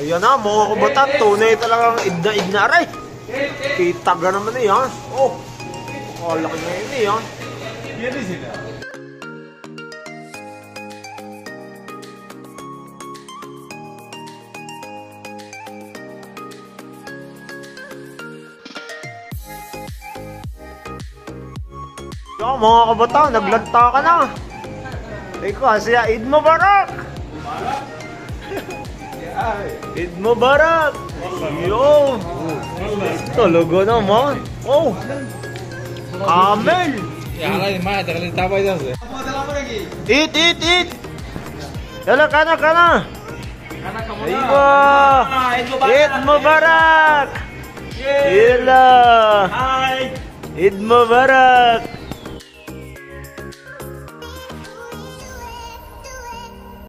Ayan na, mga kabatan, tunay talagang idna idna aray. Kita ka naman eh, ha? Oh, kalaki na yun eh, ha? Yo, mga kabatan, naglanta ka na. Ikaw, siya, Eid Mubarak! Eid Mubarak! Yo! Talaga naman. Oh! Camel! Eat, eat, eat! Yala, kana, kana! Aywa! Eid Mubarak! Yala! Eid Mubarak!